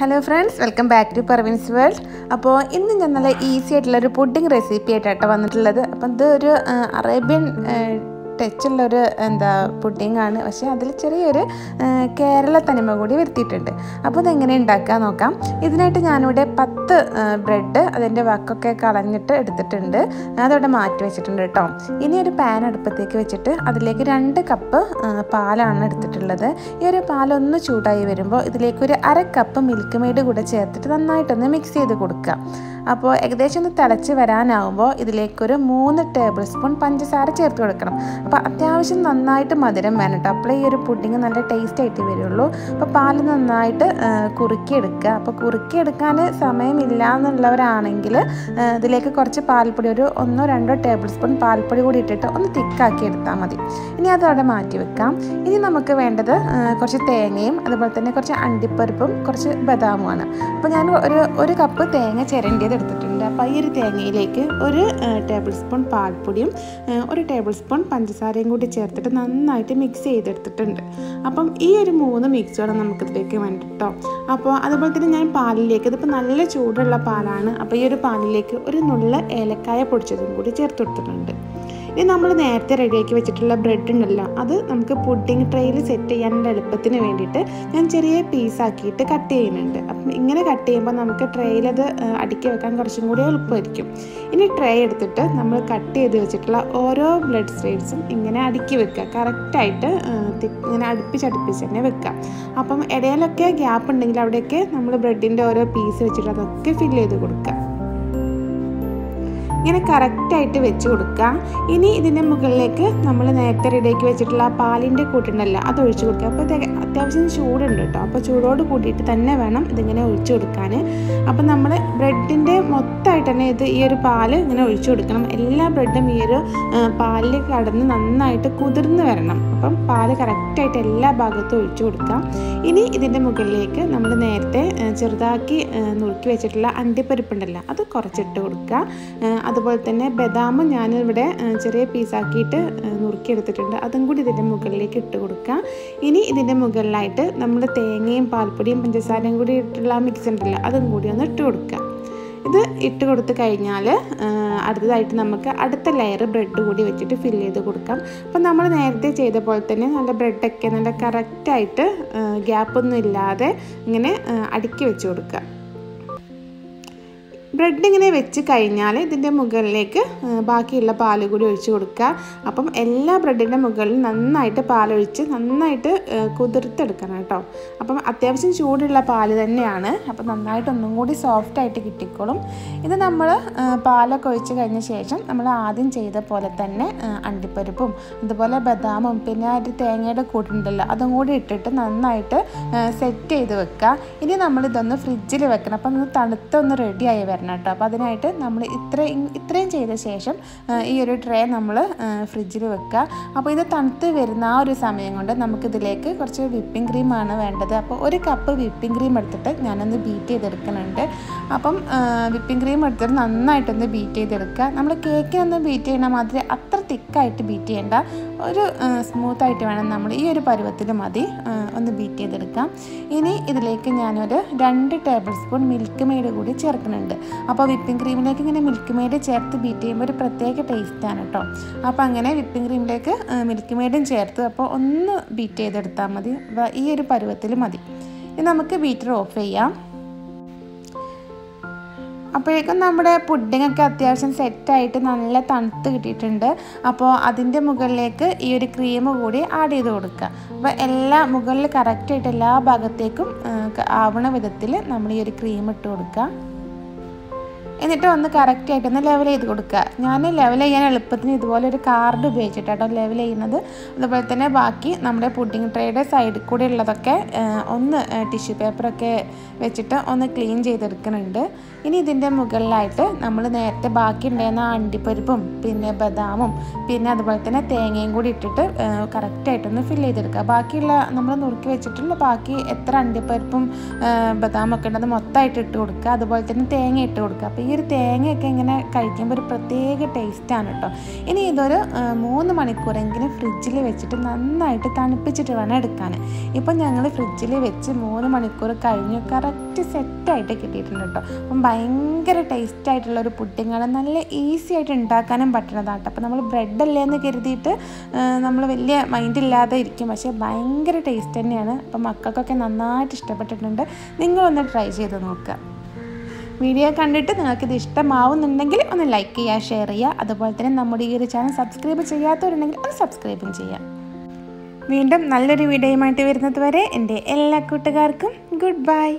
Hello friends welcome back to Pervin's world അപ്പോൾ ഇന്ന് ഞാൻ നല്ല ഈസി ആയിട്ടുള്ള ഒരു പുഡിംഗ് റെസിപ്പി ആയിട്ടാണ് വന്നിട്ടുള്ളത്. അപ്പം ഇത് ഒരു അറേബ്യൻ ടച്ചുള്ള ഒരു എന്താ പുഡിങ്ങാണ്. പക്ഷേ അതിൽ ചെറിയൊരു കേരള തനിമ കൂടി വരുത്തിയിട്ടുണ്ട്. അപ്പോൾ ഇതെങ്ങനെ ഉണ്ടാക്കാൻ നോക്കാം. ഇതിനായിട്ട് ഞാനിവിടെ പത്ത് ബ്രെഡ് അതിന്റെ വക്കൊക്കെ കളഞ്ഞിട്ട് എടുത്തിട്ടുണ്ട്. അതവിടെ മാറ്റി വെച്ചിട്ടുണ്ട് കേട്ടോ. ഇനി ഒരു പാൻ അടുപ്പത്തേക്ക് വെച്ചിട്ട് അതിലേക്ക് രണ്ട് കപ്പ് പാലാണ് എടുത്തിട്ടുള്ളത്. ഈ ഒരു പാലൊന്ന് ചൂടായി വരുമ്പോൾ ഇതിലേക്ക് ഒരു അര കപ്പ് മിൽക്ക് മെയ്ഡ് കൂടെ ചേർത്തിട്ട് നന്നായിട്ടൊന്ന് മിക്സ് ചെയ്ത് കൊടുക്കുക. അപ്പോൾ ഏകദേശം ഒന്ന് തിളച്ച് വരാനാവുമ്പോൾ ഇതിലേക്കൊരു മൂന്ന് ടേബിൾ സ്പൂൺ പഞ്ചസാര ചേർത്ത് കൊടുക്കണം. അപ്പോൾ അത്യാവശ്യം നന്നായിട്ട് മധുരം വേണം കേട്ടോ. അപ്പോഴേ ഈ ഒരു പുഡിങ് നല്ല ടേസ്റ്റ് ആയിട്ട് വരുള്ളൂ. അപ്പോൾ പാൽ നന്നായിട്ട് കുറുക്കിയെടുക്കുക അപ്പോൾ കുറുക്കിയെടുക്കാൻ സമയമില്ല എന്നുള്ളവരാണെങ്കിൽ ഇതിലേക്ക് കുറച്ച് പാൽപ്പൊടി ഒരു ഒന്നോ രണ്ടോ ടേബിൾ സ്പൂൺ പാൽപ്പൊടി കൂടി ഇട്ടിട്ട് ഒന്ന് തിക്കാക്കി എടുത്താൽ മതി. ഇനി അത് അവിടെ മാറ്റി വെക്കാം. ഇനി നമുക്ക് വേണ്ടത് കുറച്ച് തേങ്ങയും അതുപോലെ തന്നെ കുറച്ച് അണ്ടിപ്പരിപ്പും കുറച്ച് ബദാമുമാണ് അപ്പോൾ ഞാൻ ഒരു ഒരു കപ്പ് തേങ്ങ ചിരണ്ടിയത് എടുത്തിട്ടുണ്ട്. അപ്പോൾ ഈ തേങ്ങയിലേക്ക് ഒരു ടേബിൾ സ്പൂൺ പാൽപ്പൊടിയും ഒരു ടേബിൾ സ്പൂൺ പഞ്ചസാരയും കൂടി ചേർത്തിട്ട് നന്നായിട്ട് മിക്സ് ചെയ്തെടുത്തിട്ടുണ്ട്. അപ്പം ഈ ഒരു മൂന്ന് മിക്സോടെ നമുക്കിതിലേക്ക് വേണ്ടി കേട്ടോ അപ്പോൾ അതുപോലെ തന്നെ ഞാൻ പാലിലേക്ക് ഇതിപ്പോൾ നല്ല ചൂടുള്ള പാലാണ് അപ്പോൾ ഈ ഒരു പാലിലേക്ക് ഒരു നുള്ള ഏലക്കായ പൊടിച്ചതും കൂടി ചേർത്ത് കൊടുത്തിട്ടുണ്ട്. ഇനി നമ്മൾ നേരത്തെ റെഡിയാക്കി വെച്ചിട്ടുള്ള ബ്രെഡ് ഉണ്ടല്ലോ അത് നമുക്ക് പുഡിംഗ് ട്രെയിൽ സെറ്റ് ചെയ്യാനുള്ള എളുപ്പത്തിന് വേണ്ടിയിട്ട് ഞാൻ ചെറിയ പീസാക്കിയിട്ട് കട്ട് ചെയ്യുന്നുണ്ട്. അപ്പം ഇങ്ങനെ കട്ട് ചെയ്യുമ്പോൾ നമുക്ക് ട്രെയിൽ അത് അടുക്കി വെക്കാൻ കുറച്ചും കൂടി എളുപ്പമായിരിക്കും. ഇനി ട്രേ എടുത്തിട്ട് നമ്മൾ കട്ട് ചെയ്ത് വെച്ചിട്ടുള്ള ഓരോ ബ്ലഡ് സ്ട്രെയിൻസും ഇങ്ങനെ അടുക്കി വെക്കുക. കറക്റ്റായിട്ട് ഇങ്ങനെ അടുപ്പിച്ചടുപ്പിച്ച് തന്നെ വെക്കുക. അപ്പം ഇടയിലൊക്കെ ഗ്യാപ്പ് ഉണ്ടെങ്കിൽ അവിടെയൊക്കെ നമ്മൾ ബ്രെഡിന്റെ ഓരോ പീസ് വെച്ചിട്ട് അതൊക്കെ ഫില്ല് ചെയ്ത് കൊടുക്കുക. ഇങ്ങനെ കറക്റ്റായിട്ട് വെച്ച് കൊടുക്കുക. ഇനി ഇതിന്റെ മുകളിലേക്ക് നമ്മൾ നേരത്തെ റെഡിയാക്കി വെച്ചിട്ടുള്ള ആ പാലിന്റെ കൂട്ടുണ്ടല്ലോ അത് ഒഴിച്ച് കൊടുക്കുക. അപ്പോൾ അത്യാവശ്യം ചൂടുണ്ട് കേട്ടോ. അപ്പോൾ ചൂടോട് കൂട്ടിയിട്ട് തന്നെ വേണം ഇതിങ്ങനെ ഒഴിച്ചു കൊടുക്കാൻ. അപ്പോൾ നമ്മൾ ബ്രെഡിന്റെ മൊത്തമായിട്ട് തന്നെ ഇത് ഈ ഒരു പാൽ ഇങ്ങനെ ഒഴിച്ചു കൊടുക്കണം. എല്ലാ ബ്രെഡും ഈ ഒരു പാലിൽ കടന്ന് നന്നായിട്ട് കുതിർന്ന് വരണം. അപ്പം പാൽ കറക്റ്റായിട്ട് എല്ലാ ഭാഗത്തും ഒഴിച്ചു കൊടുക്കാം. ഇനി ഇതിന്റെ മുകളിലേക്ക് നമ്മൾ നേരത്തെ ചെറുതാക്കി നുറുക്കി വെച്ചിട്ടുള്ള അണ്ടിപ്പരിപ്പുണ്ടല്ലോ അത് കുറച്ചിട്ട് കൊടുക്കുക. അതുപോലെ തന്നെ ബദാമും ഞാനിവിടെ ചെറിയ പീസാക്കിയിട്ട് നുറുക്കി നുറുക്കിയെടുത്തിട്ടുണ്ട് അതും കൂടി ഇതിന്റെ മുകളിലേക്ക് ഇട്ട് കൊടുക്കുക. ഇനി ഇതിന്റെ മുകളിലായിട്ട് നമ്മൾ തേങ്ങയും പാൽപ്പൊടിയും പഞ്ചസാരയും കൂടി ഇട്ടുള്ള മിക്സ് ഉണ്ടല്ലോ അതും കൂടി ഒന്ന് ഇട്ട് കൊടുക്കുക. ഇത് ഇട്ട് കൊടുത്തു കഴിഞ്ഞാൽ അടുത്തതായിട്ട് നമുക്ക് അടുത്ത ലെയർ ബ്രെഡ് കൂടി വെച്ചിട്ട് ഫിൽ ചെയ്ത് കൊടുക്കാം. അപ്പം നമ്മൾ നേരത്തെ ചെയ്ത പോലെ തന്നെ നല്ല ബ്രെഡൊക്കെ നല്ല കറക്റ്റായിട്ട് ഗ്യാപ്പൊന്നും ഇല്ലാതെ ഇങ്ങനെ അടുക്കി വെച്ച് കൊടുക്കുക. ബ്രെഡ് ഇങ്ങനെ വെച്ച് കഴിഞ്ഞാൽ ഇതിന്റെ മുകളിലേക്ക് ബാക്കിയുള്ള പാൽ കൂടി ഒഴിച്ച് കൊടുക്കുക. അപ്പം എല്ലാ ബ്രെഡിന്റെ മുകളിൽ നന്നായിട്ട് പാലൊഴിച്ച് നന്നായിട്ട് കുതിർത്തെടുക്കണം കേട്ടോ. അപ്പം അത്യാവശ്യം ചൂടുള്ള പാൽ തന്നെയാണ്. അപ്പം നന്നായിട്ട് ഒന്നും കൂടി സോഫ്റ്റായിട്ട് കിട്ടിക്കോളും. ഇത് നമ്മൾ പാലൊക്കെ ഒഴിച്ച് കഴിഞ്ഞ ശേഷം നമ്മൾ ആദ്യം ചെയ്ത പോലെ തന്നെ അണ്ടിപ്പരിപ്പും അതുപോലെ ബദാമും പിന്നെ ആ ഒരു തേങ്ങയുടെ കൂട്ടുണ്ടല്ലോ അതും കൂടി ഇട്ടിട്ട് നന്നായിട്ട് സെറ്റ് ചെയ്ത് വെക്കുക. ഇനി നമ്മളിതൊന്ന് ഫ്രിഡ്ജിൽ വെക്കണം. അപ്പം ഒന്ന് തണുത്തൊന്ന് റെഡിയായി വരണം. കേട്ടോ. അപ്പോൾ അതിനായിട്ട് നമ്മൾ ഇത്രയും ഇത്രയും ചെയ്ത ശേഷം ഈ ഒരു ട്രേ നമ്മൾ ഫ്രിഡ്ജിൽ വെക്കുക അപ്പോൾ ഇത് തണുത്ത് വരുന്ന ആ ഒരു സമയം കൊണ്ട് നമുക്കിതിലേക്ക് കുറച്ച് വിപ്പിംഗ് ക്രീമാണ് വേണ്ടത്. അപ്പോൾ ഒരു കപ്പ് വിപ്പിംഗ് ക്രീം എടുത്തിട്ട് ഞാനൊന്ന് ബീറ്റ് ചെയ്തെടുക്കുന്നുണ്ട്. അപ്പം വിപ്പിംഗ് ക്രീം എടുത്തിട്ട് നന്നായിട്ടൊന്ന് ബീറ്റ് ചെയ്തെടുക്കുക നമ്മൾ കേക്കിനൊന്ന് ബീറ്റ് ചെയ്യണ മാതിരി അത്ര തിക്കായിട്ട് ബീറ്റ് ചെയ്യേണ്ട ഒരു സ്മൂത്തായിട്ട് വേണം നമ്മൾ ഈ ഒരു പരുവത്തിൽ മതി. ഒന്ന് ബീറ്റ് ചെയ്തെടുക്കാം. ഇനി ഇതിലേക്ക് ഞാനൊരു രണ്ട് ടേബിൾ സ്പൂൺ മിൽക്ക് മെയ്ഡ് കൂടി ചേർക്കുന്നുണ്ട്. അപ്പോൾ വിപ്പിംഗ് ക്രീമിലേക്ക് ഇങ്ങനെ മിൽക്ക് മെയ്ഡ് ചേർത്ത് ബീറ്റ് ചെയ്യുമ്പോൾ ഒരു പ്രത്യേക ടേസ്റ്റാണ് കേട്ടോ അപ്പോൾ അങ്ങനെ വിപ്പിംഗ് ക്രീമിലേക്ക് മിൽക്ക് മെയ്ഡും ചേർത്ത് അപ്പോൾ ഒന്ന് ബീറ്റ് ചെയ്തെടുത്താൽ മതി. ഈ ഒരു പരുവത്തിൽ മതി. ഇനി നമുക്ക് ബീറ്റർ ഓഫ് ചെയ്യാം. അപ്പോഴേക്കും നമ്മുടെ പുഡിങ്ങൊക്കെ അത്യാവശ്യം സെറ്റായിട്ട് നല്ല തണുത്ത് കിട്ടിയിട്ടുണ്ട്. അപ്പോൾ അതിന്റെ മുകളിലേക്ക് ഈ ഒരു ക്രീം കൂടി ആഡ് ചെയ്ത് കൊടുക്കുക. അപ്പോൾ എല്ലാ മുകളിൽ കറക്റ്റായിട്ട് എല്ലാ ഭാഗത്തേക്കും ആവണ വിധത്തിൽ നമ്മൾ ഈ ഒരു ക്രീം ഇട്ട് കൊടുക്കുക. എന്നിട്ട് ഒന്ന് കറക്റ്റായിട്ട് ഒന്ന് ലെവൽ ചെയ്ത് കൊടുക്കുക. ഞാൻ ലെവൽ ചെയ്യാൻ എളുപ്പത്തിന് ഇതുപോലെ ഒരു കാർഡ് ഉപയോഗിച്ചിട്ടാട്ടോ ലെവൽ ചെയ്യുന്നത്. അതുപോലെ തന്നെ ബാക്കി നമ്മുടെ പുഡിംഗ് ട്രേയുടെ സൈഡിൽ കൂടെ ഉള്ളതൊക്കെ ഒന്ന് ടിഷ്യൂ പേപ്പറൊക്കെ വെച്ചിട്ട് ഒന്ന് ക്ലീൻ ചെയ്തെടുക്കുന്നുണ്ട്. ഇനി ഇതിന്റെ മുകളിലായിട്ട് നമ്മൾ നേരത്തെ ബാക്കി ഉണ്ടായിരുന്ന അണ്ടിപ്പരിപ്പും പിന്നെ ബദാമും പിന്നെ അതുപോലെ തന്നെ തേങ്ങയും കൂടി ഇട്ടിട്ട് കറക്റ്റായിട്ടൊന്ന് ഫില്ല് ചെയ്തെടുക്കുക. ബാക്കിയുള്ള നമ്മൾ നുറുക്കി വെച്ചിട്ടുള്ള ബാക്കി എത്ര അണ്ടിപ്പരിപ്പും ബദാമൊക്കെ ഉണ്ടെന്ന് മൊത്തമായിട്ട് ഇട്ട് കൊടുക്കുക. അതുപോലെ തന്നെ തേങ്ങ ഇട്ട് കൊടുക്കുക. അപ്പോൾ ഈ ഈ ഒരു തേങ്ങയൊക്കെ ഇങ്ങനെ കഴിക്കുമ്പോൾ ഒരു പ്രത്യേക ടേസ്റ്റാണ് കേട്ടോ ഇനി ഇതൊരു മൂന്ന് മണിക്കൂറെങ്കിലും ഫ്രിഡ്ജിൽ വെച്ചിട്ട് നന്നായിട്ട് തണുപ്പിച്ചിട്ട് വേണം എടുക്കാൻ. ഇപ്പം ഞങ്ങൾ ഫ്രിഡ്ജിൽ വെച്ച് മൂന്ന് മണിക്കൂർ കഴിഞ്ഞു. കറക്റ്റ് സെറ്റായിട്ട് കിട്ടിയിട്ടുണ്ട് കേട്ടോ അപ്പം ഭയങ്കര ടേസ്റ്റ് ആയിട്ടുള്ള ഒരു പുഡിങ്ങാണ് നല്ല ഈസി ആയിട്ട് ഉണ്ടാക്കാനും പറ്റണതാണ് അപ്പോൾ നമ്മൾ ബ്രെഡ് അല്ലേ എന്ന് കരുതിയിട്ട് നമ്മൾ വലിയ മൈൻഡ് ഇല്ലാതെ ഇരിക്കും. പക്ഷേ ഭയങ്കര ടേസ്റ്റ് തന്നെയാണ്. അപ്പം മക്കൾക്കൊക്കെ നന്നായിട്ട് ഇഷ്ടപ്പെട്ടിട്ടുണ്ട്. നിങ്ങളൊന്ന് ട്രൈ ചെയ്ത് നോക്കുക വീഡിയോ കണ്ടിട്ട് നിങ്ങൾക്കിത് ഇഷ്ടമാവുന്നുണ്ടെങ്കിൽ ഒന്ന് ലൈക്ക് ചെയ്യുക ഷെയർ ചെയ്യുക. അതുപോലെ തന്നെ നമ്മുടെ ഈ ഒരു ചാനൽ സബ്സ്ക്രൈബ് ചെയ്യാത്തവരുണ്ടെങ്കിൽ ഒന്ന് സബ്സ്ക്രൈബും ചെയ്യാം. വീണ്ടും നല്ലൊരു വീഡിയോയുമായിട്ട് വരുന്നത് വരെ എന്റെ എല്ലാ കൂട്ടുകാർക്കും ഗുഡ് ബൈ